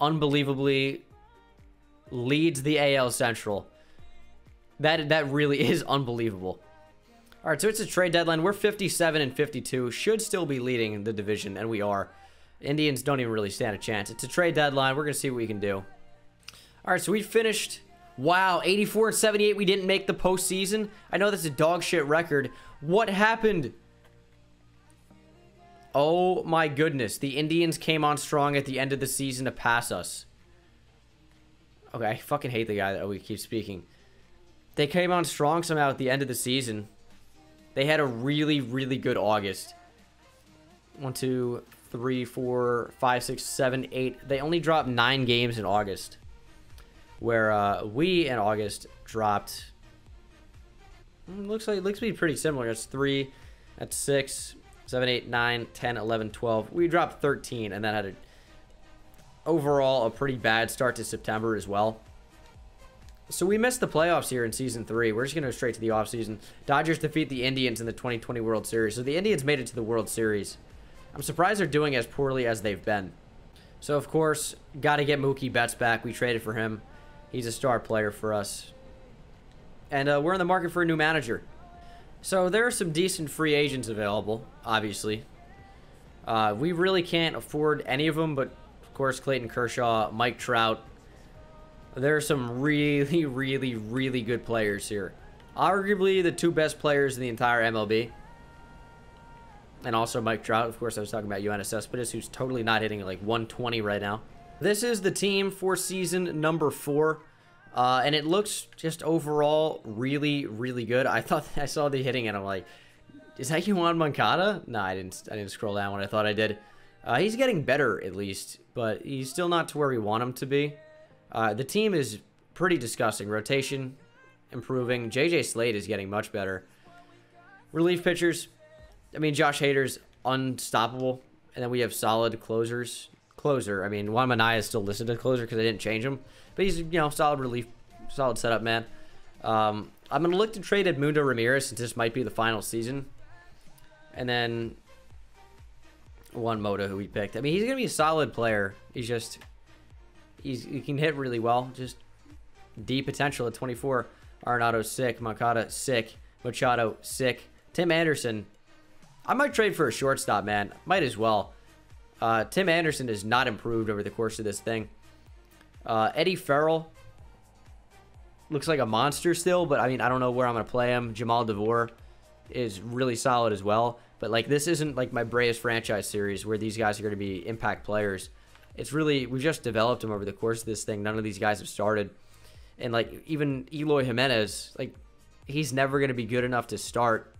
unbelievably leads the AL Central. That that really is unbelievable. All right, so it's a trade deadline. We're 57 and 52. Should still be leading the division, and we are. Indians don't even really stand a chance. It's a trade deadline. We're going to see what we can do. All right, so we finished. Wow, 84 and 78. We didn't make the postseason. I know that's a dog shit record. What happened? Oh my goodness. The Indians came on strong at the end of the season to pass us. Okay, I fucking hate the guy that we keep speaking. They came on strong somehow at the end of the season. They had a really, really good August. One, two, three, four, five, six, seven, eight. They only dropped nine games in August. Where uh, we in August dropped. Hmm, looks like it looks to be pretty similar. It's three, that's six, seven, eight, nine, 10, 11, 12. We dropped 13 and then had a overall a pretty bad start to September as well. So we missed the playoffs here in season three. We're just going to go straight to the offseason. Dodgers defeat the Indians in the 2020 World Series. So the Indians made it to the World Series. I'm surprised they're doing as poorly as they've been. So, of course, got to get Mookie Betts back. We traded for him. He's a star player for us. And uh, we're in the market for a new manager. So there are some decent free agents available, obviously. Uh, we really can't afford any of them, but of course, Clayton Kershaw, Mike Trout, there are some really, really, really good players here. Arguably the two best players in the entire MLB. And also Mike Trout. Of course, I was talking about Yoenis Cespedes, who's totally not hitting like 120 right now. This is the team for season number four. Uh, and it looks just overall really, really good. I thought I saw the hitting and I'm like, is that Yoan Moncada? No, I didn't. I didn't scroll down when I thought I did. Uh, he's getting better at least, but he's still not to where we want him to be. Uh, the team is pretty disgusting. Rotation improving. JJ Slade is getting much better. Relief pitchers. I mean, Josh Hader's unstoppable. And then we have solid closers. Closer. I mean, Juan Minaya is still listed as closer because I didn't change him. But he's, you know, solid relief, solid setup, man. Um, I'm going to look to trade Edmundo Ramirez since this might be the final season. And then Juan Mota, who we picked. I mean, he's going to be a solid player. He's just, he's, he can hit really well. Just D potential at 24. Arenado, sick. Moncada, sick. Machado, sick. Tim Anderson. I might trade for a shortstop, man. Might as well. Uh, Tim Anderson has not improved over the course of this thing. Uh, Eddie Farrell looks like a monster still, but I mean, I don't know where I'm going to play him. Jamal DeVore is really solid as well. But like, this isn't like my Braves franchise series where these guys are going to be impact players. It's really, we've just developed them over the course of this thing. None of these guys have started. And like, even Eloy Jimenez, like, he's never going to be good enough to start,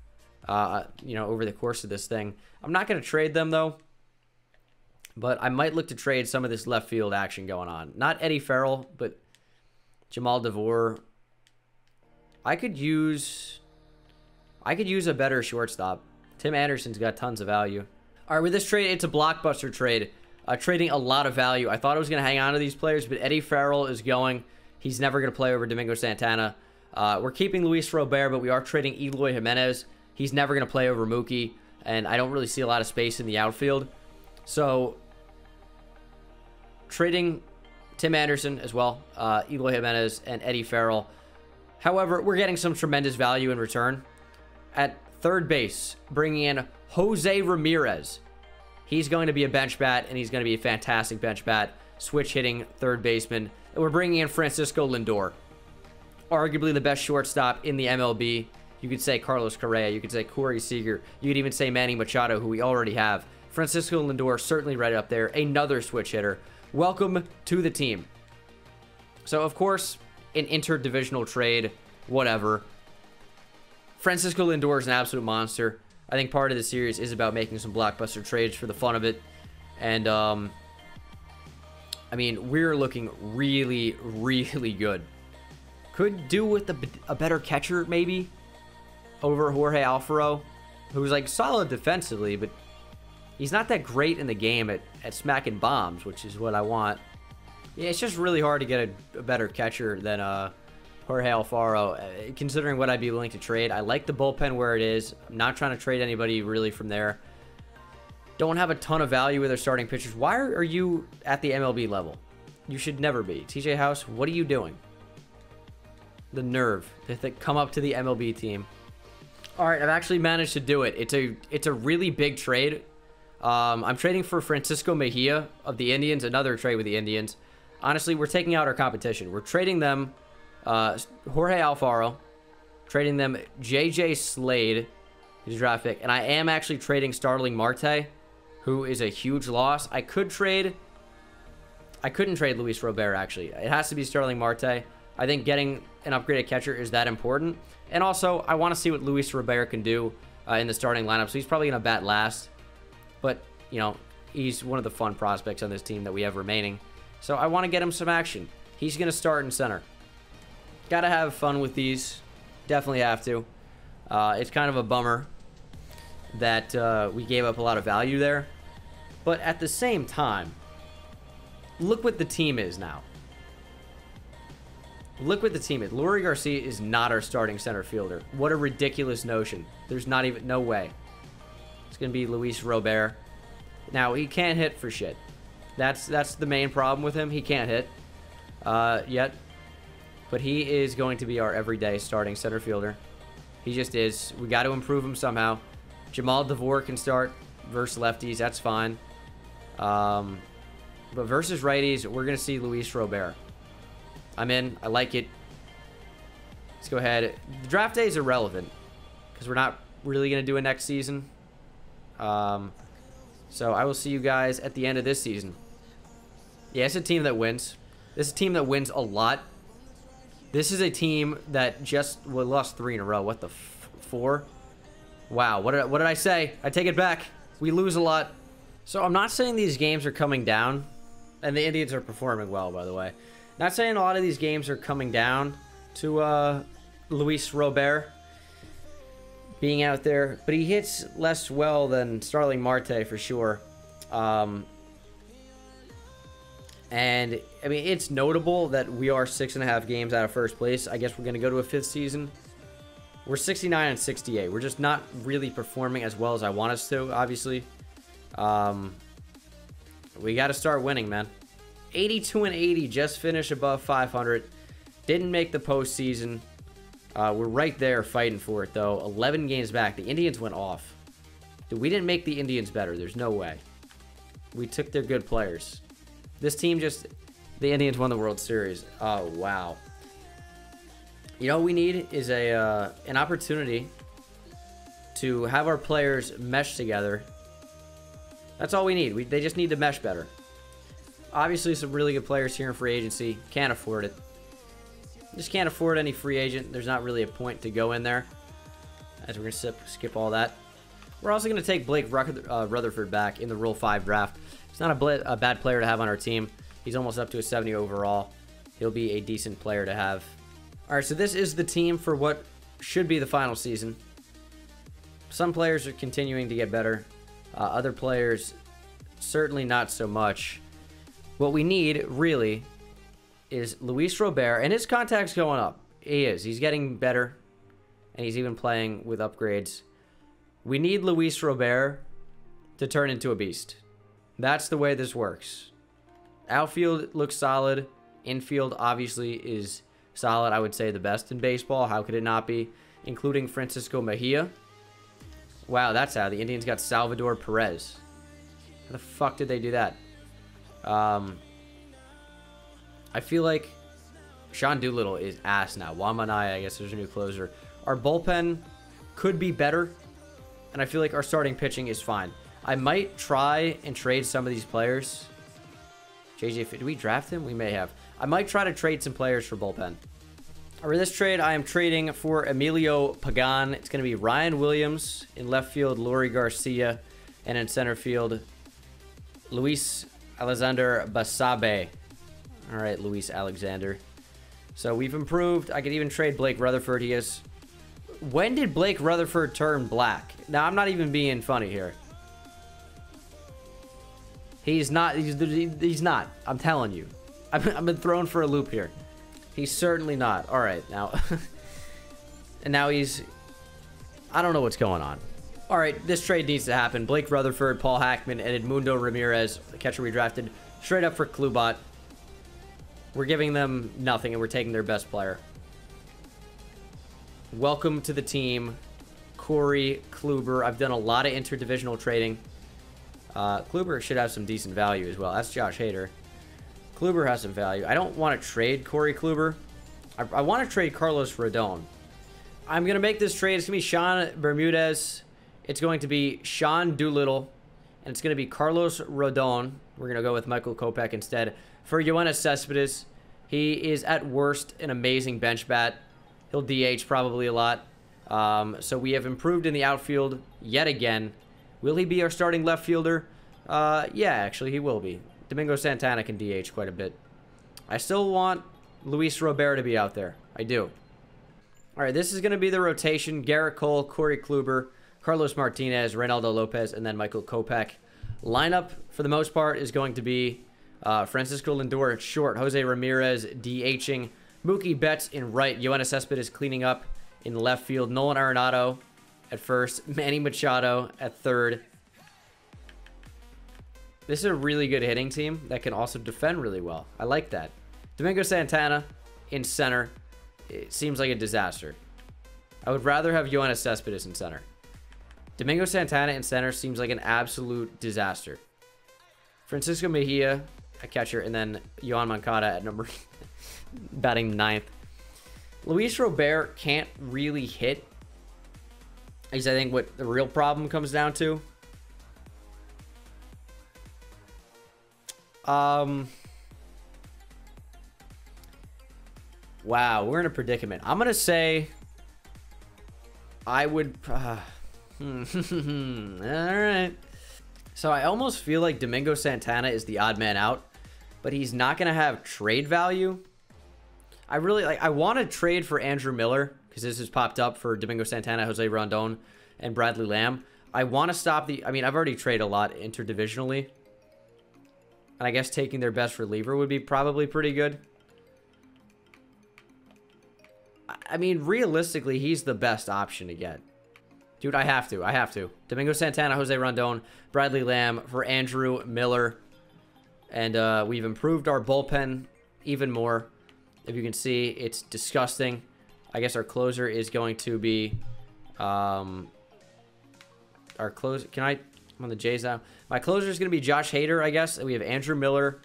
uh, you know, over the course of this thing. I'm not going to trade them though. But I might look to trade some of this left field action going on. Not Eddie Farrell, but Jamal DeVore. I could use I could use a better shortstop. Tim Anderson's got tons of value. All right, with this trade, it's a blockbuster trade. Uh, trading a lot of value. I thought I was going to hang on to these players, but Eddie Farrell is going. He's never going to play over Domingo Santana. Uh, we're keeping Luis Robert, but we are trading Eloy Jimenez. He's never going to play over Mookie, and I don't really see a lot of space in the outfield. So, trading Tim Anderson as well, uh, Eloy Jimenez, and Eddie Farrell. However, we're getting some tremendous value in return. At third base, bringing in Jose Ramirez. He's going to be a bench bat, and he's going to be a fantastic bench bat. Switch hitting third baseman. And we're bringing in Francisco Lindor. Arguably the best shortstop in the MLB. You could say Carlos Correa. You could say Corey Seager. You could even say Manny Machado, who we already have. Francisco Lindor certainly right up there. Another switch hitter. Welcome to the team. So, of course, an interdivisional trade, whatever. Francisco Lindor is an absolute monster. I think part of the series is about making some blockbuster trades for the fun of it. And, um, I mean, we're looking really, really good. Could do with a, a better catcher, maybe, over Jorge Alfaro, who's, like, solid defensively, but he's not that great in the game at, at smacking bombs, which is what I want. Yeah, it's just really hard to get a, a better catcher than uh, Jorge Alfaro. Uh, considering what I'd be willing to trade, I like the bullpen where it is. I'm not trying to trade anybody really from there. Don't have a ton of value with their starting pitchers. Why are you at the MLB level? You should never be. TJ House, what are you doing? The nerve to come up to the MLB team. All right, I've actually managed to do it. It's a it's a really big trade. Um, I'm trading for Francisco Mejia of the Indians, another trade with the Indians. Honestly, we're taking out our competition. We're trading them uh, Jorge Alfaro, trading them JJ Slade, a draft pick, and I am actually trading Starling Marte, who is a huge loss. I could trade. I couldn't trade Luis Robert, actually. It has to be Starling Marte. I think getting an upgraded catcher is that important. And also, I want to see what Luis Robert can do uh, in the starting lineup. So he's probably going to bat last. But, you know, he's one of the fun prospects on this team that we have remaining. So I want to get him some action. He's going to start in center. Got to have fun with these. Definitely have to. Uh, it's kind of a bummer that uh, we gave up a lot of value there. But at the same time, look what the team is now. Look what the team is. Leury Garcia is not our starting center fielder. What a ridiculous notion. There's not even, no way. It's going to be Luis Robert. Now, he can't hit for shit. That's that's the main problem with him. He can't hit uh, yet. But he is going to be our everyday starting center fielder. He just is. We got to improve him somehow. Jamal DeVore can start versus lefties. That's fine. Um, but versus righties, we're going to see Luis Robert. I'm in. I like it. Let's go ahead. The draft day is irrelevant because we're not really going to do it next season. Um, so I will see you guys at the end of this season. Yeah, it's a team that wins. This is a team that wins a lot. This is a team that just well, lost three in a row. What the four? Wow, what did, I, what did I say? I take it back. We lose a lot. So I'm not saying these games are coming down. And the Indians are performing well, by the way. Not saying a lot of these games are coming down to uh, Luis Robert being out there. But he hits less well than Starling Marte for sure. Um, And, I mean, it's notable that we are six and a half games out of first place. I guess we're going to go to a fifth season. We're 69 and 68. We're just not really performing as well as I want us to, obviously. Um, we got to start winning, man. 82 and 80, just finished above 500. Didn't make the postseason. Uh, we're right there fighting for it, though. 11 games back. The Indians went off. Dude, we didn't make the Indians better. There's no way. We took their good players. This team just... The Indians won the World Series. Oh, wow. You know what we need is a uh, an opportunity to have our players mesh together. That's all we need. We, they just need to mesh better. Obviously, some really good players here in free agency. Can't afford it. Just can't afford any free agent. There's not really a point to go in there. As we're going to skip all that. We're also going to take Blake uh, Rutherford back in the Rule 5 draft. He's not a, a bad player to have on our team. He's almost up to a 70 overall. He'll be a decent player to have all right, so this is the team for what should be the final season. Some players are continuing to get better. Uh, other players, certainly not so much. What we need, really, is Luis Robert, and his contact's going up. He is. He's getting better, and he's even playing with upgrades. We need Luis Robert to turn into a beast. That's the way this works. Outfield looks solid. Infield, obviously, is solid, I would say the best in baseball. How could it not be? Including Francisco Mejia. Wow, that's how the Indians got Salvador Perez. How the fuck did they do that? Um, I feel like Sean Doolittle is ass now. Juan Minaya, I guess there's a new closer. Our bullpen could be better, and I feel like our starting pitching is fine. I might try and trade some of these players. JJ, did we draft him? We may have. I might try to trade some players for bullpen. For this trade, I am trading for Emilio Pagan. It's going to be Ryan Williams in left field, Leury Garcia, and in center field, Luis Alexander Basabe. All right, Luis Alexander. So we've improved. I could even trade Blake Rutherford. He is. When did Blake Rutherford turn black? Now, I'm not even being funny here. He's not. He's, he's not. I'm telling you. I've I've been thrown for a loop here. He's certainly not. All right, now. and now he's... I don't know what's going on. All right, this trade needs to happen. Blake Rutherford, Paul Hackman, and Edmundo Ramirez, the catcher we drafted, straight up for Kluber. We're giving them nothing, and we're taking their best player. Welcome to the team, Corey Kluber. I've done a lot of interdivisional trading. Uh, Kluber should have some decent value as well. That's Josh Hader. Kluber has some value. I don't want to trade Corey Kluber. I, I want to trade Carlos Rodon. I'm going to make this trade. It's going to be Sean Bermudez. It's going to be Sean Doolittle. And it's going to be Carlos Rodon. We're going to go with Michael Kopech instead. For Yoenis Cespedes, he is at worst an amazing bench bat. He'll DH probably a lot. Um, so we have improved in the outfield yet again. Will he be our starting left fielder? Uh, yeah, actually, he will be. Domingo Santana can DH quite a bit. I still want Luis Robert to be out there. I do. All right, this is going to be the rotation. Gerrit Cole, Corey Kluber, Carlos Martinez, Reynaldo Lopez, and then Michael Kopech. Lineup, for the most part, is going to be uh, Francisco Lindor at short, Jose Ramirez DHing, Mookie Betts in right, Yoenis Cespedes is cleaning up in left field, Nolan Arenado at first, Manny Machado at third, this is a really good hitting team that can also defend really well. I like that. Domingo Santana in center. It seems like a disaster. I would rather have Yoenis Cespedes in center. Domingo Santana in center seems like an absolute disaster. Francisco Mejia a catcher, and then Yoan Moncada at number batting ninth. Luis Robert can't really hit. Is I think what the real problem comes down to. Um. Wow, we're in a predicament. I'm gonna say. I would. Uh, Hmm. all right. So I almost feel like Domingo Santana is the odd man out, but he's not gonna have trade value. I really like. I want to trade for Andrew Miller because this has popped up for Domingo Santana, Jose Rondon, and Bradley Lamb. I want to stop the. I mean, I've already traded a lot interdivisionally. And I guess taking their best reliever would be probably pretty good. I mean, realistically, he's the best option to get. Dude, I have to. I have to. Domingo Santana, Jose Rondon, Bradley Lamb for Andrew Miller. And uh, we've improved our bullpen even more. If you can see, it's disgusting. I guess our closer is going to be... Um, our closer... Can I... I'm on the Jays now. My closer is going to be Josh Hader, I guess. And we have Andrew Miller,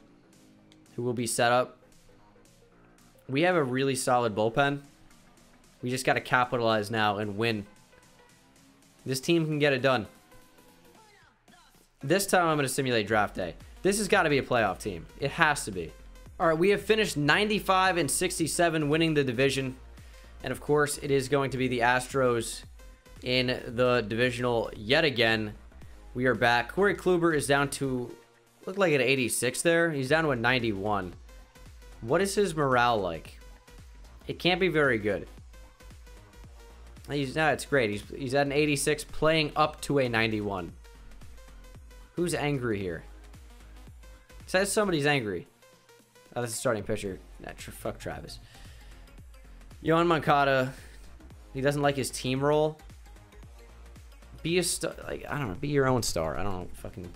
who will be set up. We have a really solid bullpen. We just got to capitalize now and win. This team can get it done. This time I'm going to simulate draft day. This has got to be a playoff team. It has to be. All right, we have finished 95 and 67 winning the division. And of course, it is going to be the Astros in the divisional yet again. We are back. Corey Kluber is down to, look like an 86 there. He's down to a 91. What is his morale like? It can't be very good. He's now it's great. He's he's at an 86, playing up to a 91. Who's angry here? Says somebody's angry. Oh, this is starting pitcher. Nah, fuck Travis. Yoan Moncada. He doesn't like his team role. Be a star. Like I don't know. Be your own star. I don't know. Fucking.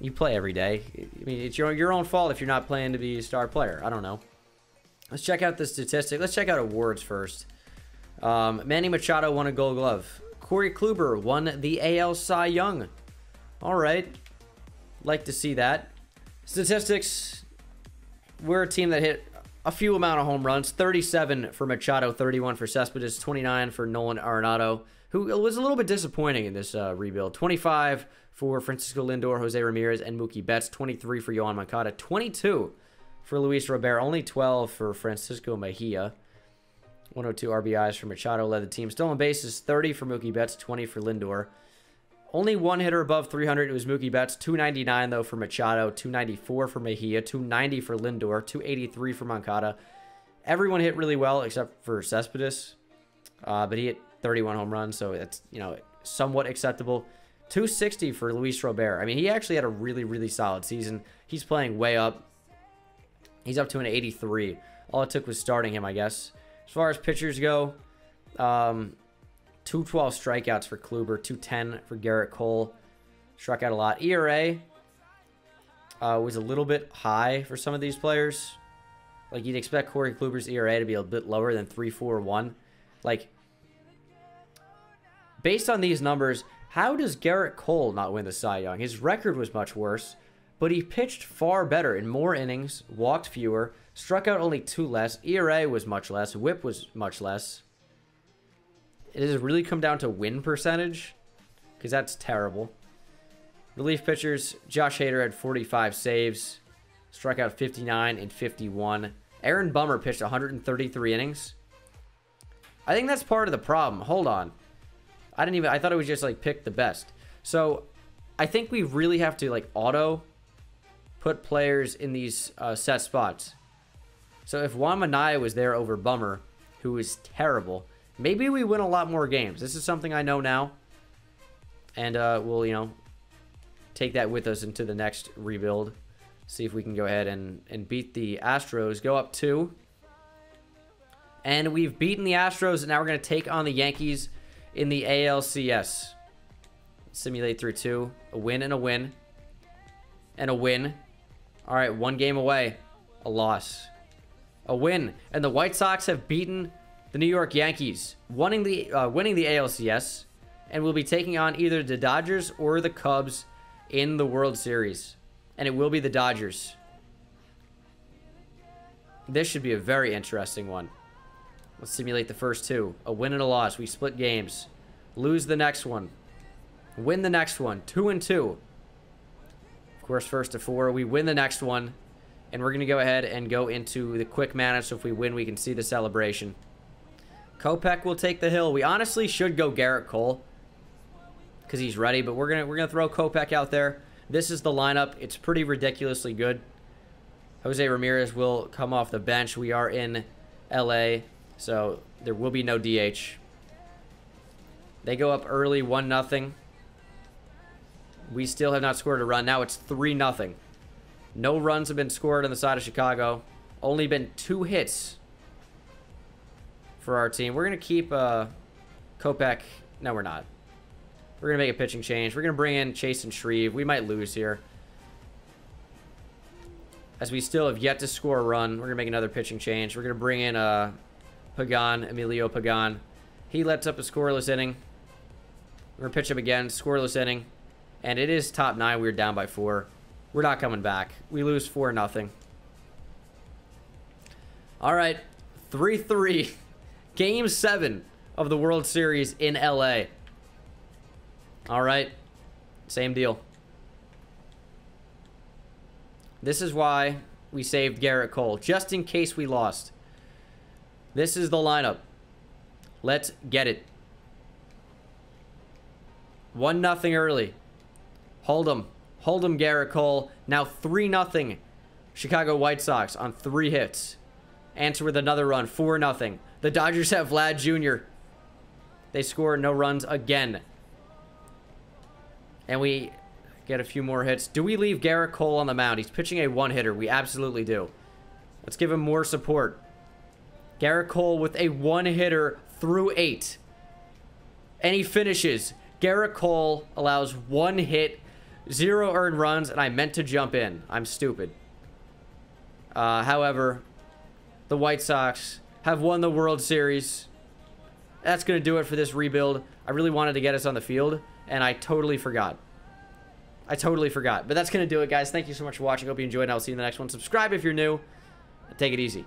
You play every day. I mean, it's your your own fault if you're not playing to be a star player. I don't know. Let's check out the statistic. Let's check out awards first. Um, Manny Machado won a Gold Glove. Corey Kluber won the AL Cy Young. All right, like to see that. Statistics. We're a team that hit a few amount of home runs. 37 for Machado, 31 for Cespedes, 29 for Nolan Arenado, who was a little bit disappointing in this uh, rebuild. 25 for Francisco Lindor, Jose Ramirez, and Mookie Betts. 23 for Yoan Moncada. 22 for Luis Robert. Only 12 for Francisco Mejia. 102 RBIs for Machado led the team. Stolen bases 30 for Mookie Betts, 20 for Lindor. Only one hitter above 300. It was Mookie Betts. 299 though for Machado, 294 for Mejia, 290 for Lindor, 283 for Moncada. Everyone hit really well except for Cespedes, uh, but he hit 31 home runs, so it's you know somewhat acceptable. 260 for Luis Robert. I mean, he actually had a really really solid season. He's playing way up. He's up to an 83. All it took was starting him, I guess. As far as pitchers go, um, 212 strikeouts for Kluber, 210 for Gerrit Cole. Struck out a lot. ERA uh, was a little bit high for some of these players. Like you'd expect Corey Kluber's ERA to be a bit lower than 3.41. Like based on these numbers, how does Gerrit Cole not win the Cy Young? His record was much worse, but he pitched far better in more innings, walked fewer, Struck out only two less. ERA was much less. Whip was much less. It has really come down to win percentage. Because that's terrible. Relief pitchers, Josh Hader had 45 saves. Struck out 59 and 51. Aaron Bummer pitched 133 innings. I think that's part of the problem. Hold on. I didn't even... I thought it was just, like, pick the best. So, I think we really have to, like, auto put players in these uh, set spots. So if Juan Minaya was there over Bummer, who is terrible, maybe we win a lot more games. This is something I know now. And uh, we'll, you know, take that with us into the next rebuild. See if we can go ahead and, and beat the Astros. Go up two. And we've beaten the Astros, and now we're going to take on the Yankees in the ALCS. Simulate through two. A win and a win. And a win. All right, one game away. A loss a win, and the White Sox have beaten the New York Yankees, winning the uh, winning the ALCS, and will be taking on either the Dodgers or the Cubs in the World Series, and it will be the Dodgers. This should be a very interesting one. Let's simulate the first two. A win and a loss. We split games. Lose the next one. Win the next one. Two and two. Of course, first to four. We win the next one. And we're going to go ahead and go into the quick manage. So if we win, we can see the celebration. Kopech will take the hill. We honestly should go Gerrit Cole because he's ready, but we're gonna we're gonna throw Kopech out there. This is the lineup. It's pretty ridiculously good. Jose Ramirez will come off the bench. We are in LA, so there will be no DH. They go up early, one nothing. We still have not scored a run. Now it's three nothing. No runs have been scored on the side of Chicago. Only been two hits for our team. We're going to keep uh, Kopech. No, we're not. We're going to make a pitching change. We're going to bring in Chasen Shreve. We might lose here. As we still have yet to score a run, we're going to make another pitching change. We're going to bring in uh, Pagan, Emilio Pagan. He lets up a scoreless inning. We're going to pitch him again, scoreless inning. And it is top nine. We are down by four. We're not coming back. We lose 4 nothing. All right. 3-3. Game 7 of the World Series in LA. All right. Same deal. This is why we saved Gerrit Cole, just in case we lost. This is the lineup. Let's get it. 1 nothing early. Hold them. Hold them, Gerrit Cole. Now 3 nothing. Chicago White Sox on three hits. Answer with another run. 4 nothing. The Dodgers have Vlad Jr. They score no runs again. And we get a few more hits. Do we leave Gerrit Cole on the mound? He's pitching a one-hitter. We absolutely do. Let's give him more support. Gerrit Cole with a one-hitter through eight. And he finishes. Gerrit Cole allows one hit, Zero earned runs, and I meant to jump in. I'm stupid. Uh, however, the White Sox have won the World Series. That's going to do it for this rebuild. I really wanted to get us on the field, and I totally forgot. I totally forgot. But that's going to do it, guys. Thank you so much for watching. Hope you enjoyed, and I'll see you in the next one. Subscribe if you're new. Take it easy.